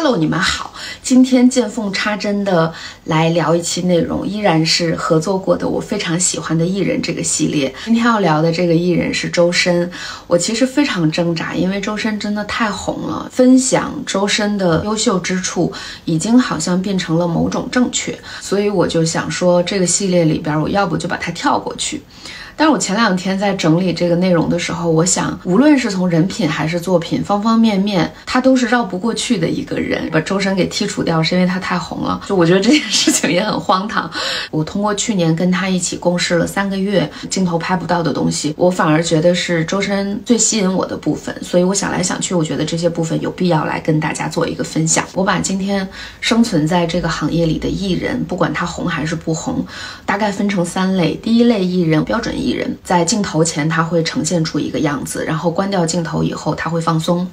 Hello，你们好，今天见缝插针的来聊一期内容，依然是合作过的我非常喜欢的艺人这个系列。今天要聊的这个艺人是周深，我其实非常挣扎，因为周深真的太红了，分享周深的优秀之处已经好像变成了某种正确，所以我就想说这个系列里边，我要不就把它跳过去。但是我前两天在整理这个内容的时候，我想，无论是从人品还是作品，方方面面，他都是绕不过去的一个人。把周深给剔除掉，是因为他太红了。就我觉得这件事情也很荒唐。我通过去年跟他一起共事了三个月，镜头拍不到的东西，我反而觉得是周深最吸引我的部分。所以我想来想去，我觉得这些部分有必要来跟大家做一个分享。我把今天生存在这个行业里的艺人，不管他红还是不红，大概分成三类。第一类艺人，标准艺。人，在镜头前他会呈现出一个样子，然后关掉镜头以后他会放松，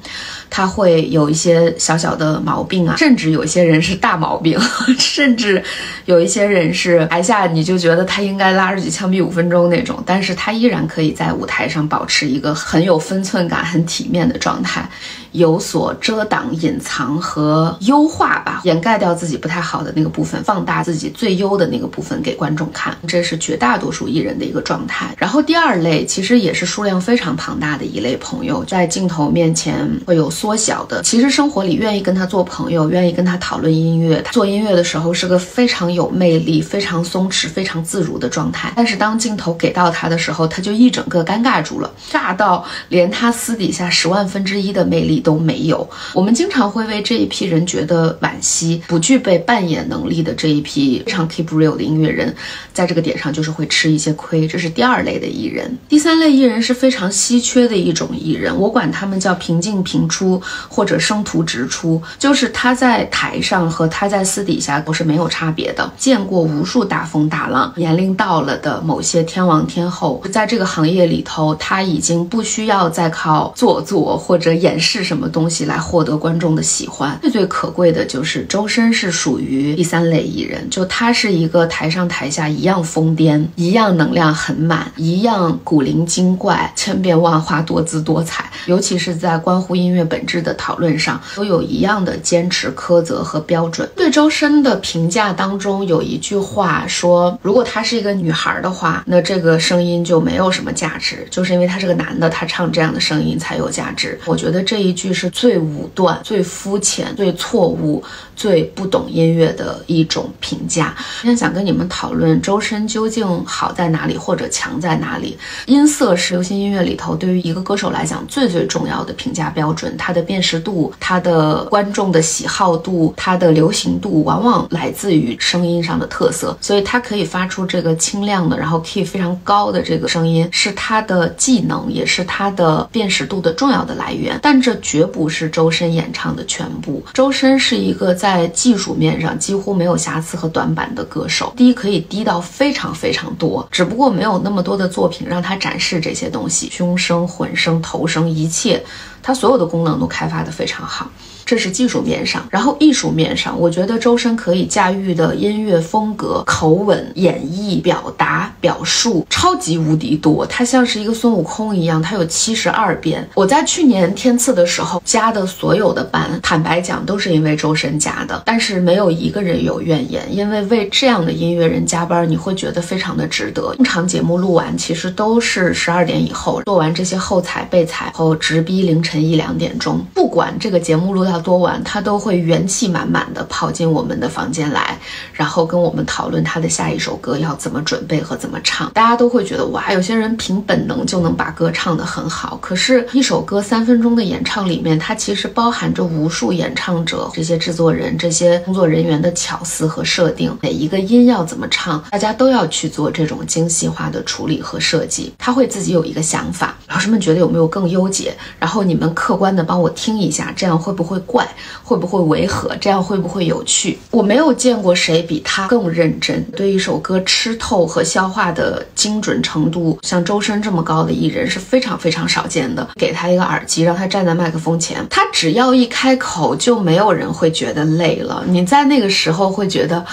他会有一些小小的毛病啊，甚至有些人是大毛病，甚至有一些人是台下你就觉得他应该拉着举枪毙五分钟那种，但是他依然可以在舞台上保持一个很有分寸感、很体面的状态。有所遮挡、隐藏和优化吧，掩盖掉自己不太好的那个部分，放大自己最优的那个部分给观众看，这是绝大多数艺人的一个状态。然后第二类其实也是数量非常庞大的一类朋友，在镜头面前会有缩小的，其实生活里愿意跟他做朋友，愿意跟他讨论音乐，做音乐的时候是个非常有魅力、非常松弛、非常自如的状态。但是当镜头给到他的时候，他就一整个尴尬住了，尬到连他私底下十万分之一的魅力。都没有，我们经常会为这一批人觉得惋惜，不具备扮演能力的这一批非常 keep real 的音乐人，在这个点上就是会吃一些亏。这是第二类的艺人，第三类艺人是非常稀缺的一种艺人，我管他们叫平进平出或者生途直出，就是他在台上和他在私底下都是没有差别的。见过无数大风大浪，年龄到了的某些天王天后，在这个行业里头，他已经不需要再靠做作或者掩饰什么。什么东西来获得观众的喜欢？最最可贵的就是周深是属于第三类艺人，就他是一个台上台下一样疯癫，一样能量很满，一样古灵精怪，千变万化，多姿多彩。尤其是在关乎音乐本质的讨论上，都有一样的坚持、苛责和标准。对周深的评价当中有一句话说：“如果她是一个女孩的话，那这个声音就没有什么价值，就是因为他是个男的，他唱这样的声音才有价值。”我觉得这一句。是最武断、最肤浅、最错误、最不懂音乐的一种评价。今天想跟你们讨论周深究竟好在哪里，或者强在哪里？音色是流行音乐里头对于一个歌手来讲最最重要的评价标准。它的辨识度、它的观众的喜好度、它的流行度，往往来自于声音上的特色。所以它可以发出这个清亮的，然后 key 非常高的这个声音，是它的技能，也是它的辨识度的重要的来源。但这绝。绝不是周深演唱的全部。周深是一个在技术面上几乎没有瑕疵和短板的歌手，低可以低到非常非常多，只不过没有那么多的作品让他展示这些东西。胸声、混声、头声，一切，他所有的功能都开发的非常好。这是技术面上，然后艺术面上，我觉得周深可以驾驭的音乐风格、口吻、演绎、表达、表述，超级无敌多。他像是一个孙悟空一样，他有七十二变。我在去年天赐的时候加的所有的班，坦白讲都是因为周深加的，但是没有一个人有怨言，因为为这样的音乐人加班，你会觉得非常的值得。通常节目录完其实都是十二点以后，做完这些后采备采后，直逼凌晨一两点钟，不管这个节目录到。多晚，他都会元气满满的跑进我们的房间来，然后跟我们讨论他的下一首歌要怎么准备和怎么唱。大家都会觉得哇，有些人凭本能就能把歌唱得很好。可是，一首歌三分钟的演唱里面，它其实包含着无数演唱者、这些制作人、这些工作人员的巧思和设定。每一个音要怎么唱，大家都要去做这种精细化的处理和设计。他会自己有一个想法，老师们觉得有没有更优解？然后你们客观的帮我听一下，这样会不会？怪会不会违和？这样会不会有趣？我没有见过谁比他更认真，对一首歌吃透和消化的精准程度，像周深这么高的艺人是非常非常少见的。给他一个耳机，让他站在麦克风前，他只要一开口，就没有人会觉得累了。你在那个时候会觉得，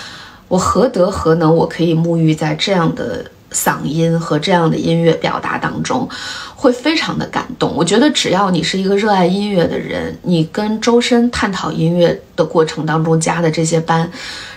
我何德何能，我可以沐浴在这样的嗓音和这样的音乐表达当中。会非常的感动。我觉得只要你是一个热爱音乐的人，你跟周深探讨音乐的过程当中加的这些班。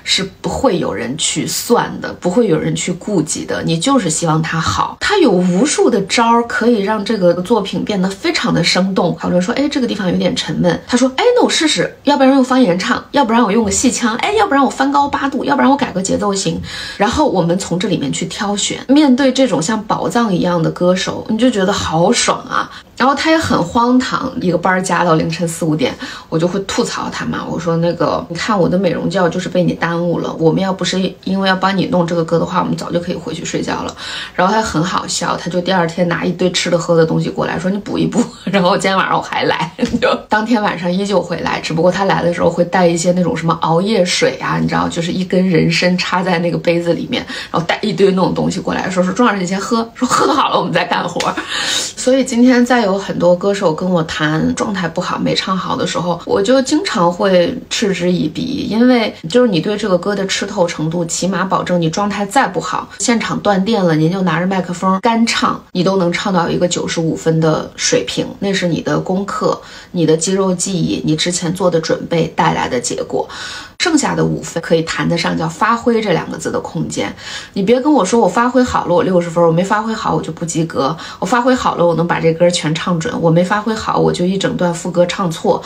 是不会有人去算的，不会有人去顾及的。你就是希望他好，他有无数的招儿可以让这个作品变得非常的生动。好多人说，哎，这个地方有点沉闷。他说，哎，那我试试，要不然用方言唱，要不然我用个戏腔，哎，要不然我翻高八度，要不然我改个节奏型。然后我们从这里面去挑选。面对这种像宝藏一样的歌手，你就觉得好好爽啊。然后他也很荒唐，一个班儿加到凌晨四五点，我就会吐槽他嘛。我说那个，你看我的美容觉就是被你耽误了。我们要不是因为要帮你弄这个歌的话，我们早就可以回去睡觉了。然后他很好笑，他就第二天拿一堆吃的喝的东西过来，说你补一补。然后今天晚上我还来，就当天晚上依旧会来，只不过他来的时候会带一些那种什么熬夜水啊，你知道，就是一根人参插在那个杯子里面，然后带一堆那种东西过来，说说钟老师你先喝，说喝好了我们再干活。所以今今天在。有很多歌手跟我谈状态不好、没唱好的时候，我就经常会嗤之以鼻，因为就是你对这个歌的吃透程度，起码保证你状态再不好，现场断电了，您就拿着麦克风干唱，你都能唱到一个九十五分的水平，那是你的功课、你的肌肉记忆、你之前做的准备带来的结果。剩下的五分可以谈得上叫发挥这两个字的空间。你别跟我说我发挥好了，我六十分；我没发挥好，我就不及格。我发挥好了，我能把这歌全唱准；我没发挥好，我就一整段副歌唱错。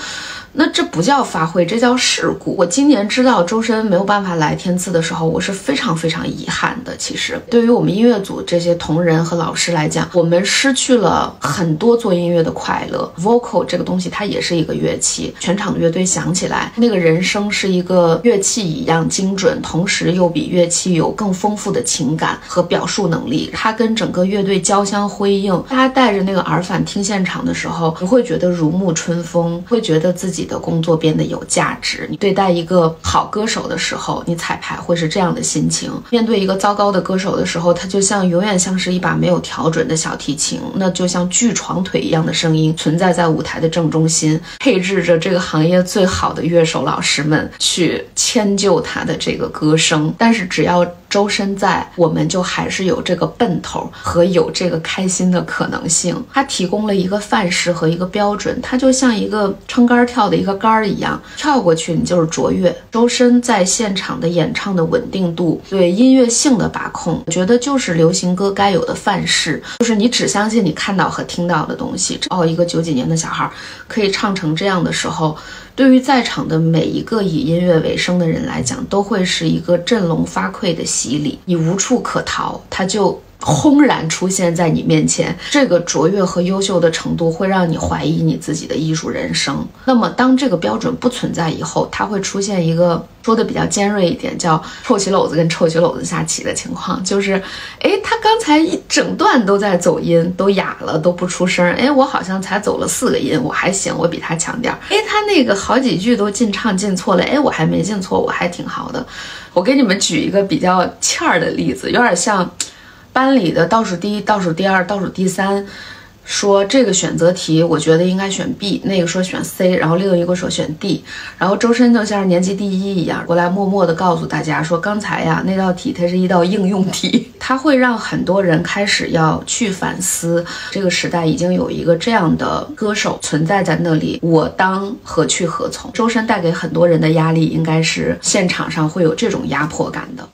那这不叫发挥，这叫事故。我今年知道周深没有办法来天赐的时候，我是非常非常遗憾的。其实，对于我们音乐组这些同仁和老师来讲，我们失去了很多做音乐的快乐。Vocal 这个东西，它也是一个乐器，全场乐队响起来，那个人声是一个乐器一样精准，同时又比乐器有更丰富的情感和表述能力。它跟整个乐队交相辉映，大家带着那个耳返听现场的时候，你会觉得如沐春风，会觉得自己。的工作变得有价值。你对待一个好歌手的时候，你彩排会是这样的心情；面对一个糟糕的歌手的时候，他就像永远像是一把没有调准的小提琴，那就像锯床腿一样的声音存在在舞台的正中心，配置着这个行业最好的乐手老师们去迁就他的这个歌声。但是只要周深在，我们就还是有这个奔头和有这个开心的可能性。他提供了一个范式和一个标准，他就像一个撑杆跳的一个杆儿一样，跳过去你就是卓越。周深在现场的演唱的稳定度，对音乐性的把控，我觉得就是流行歌该有的范式，就是你只相信你看到和听到的东西。哦，一个九几年的小孩可以唱成这样的时候。对于在场的每一个以音乐为生的人来讲，都会是一个振聋发聩的洗礼，你无处可逃，他就轰然出现在你面前。这个卓越和优秀的程度会让你怀疑你自己的艺术人生。那么，当这个标准不存在以后，它会出现一个。说的比较尖锐一点，叫臭棋篓子跟臭棋篓子下棋的情况，就是，哎，他刚才一整段都在走音，都哑了，都不出声，哎，我好像才走了四个音，我还行，我比他强点儿，哎，他那个好几句都进唱进错了，哎，我还没进错，我还挺好的。我给你们举一个比较欠儿的例子，有点像班里的倒数第一、倒数第二、倒数第三。说这个选择题，我觉得应该选 B，那个说选 C，然后另一个说选 D，然后周深就像是年级第一一样过来，默默地告诉大家说，刚才呀那道题它是一道应用题，它会让很多人开始要去反思，这个时代已经有一个这样的歌手存在在那里，我当何去何从？周深带给很多人的压力，应该是现场上会有这种压迫感的。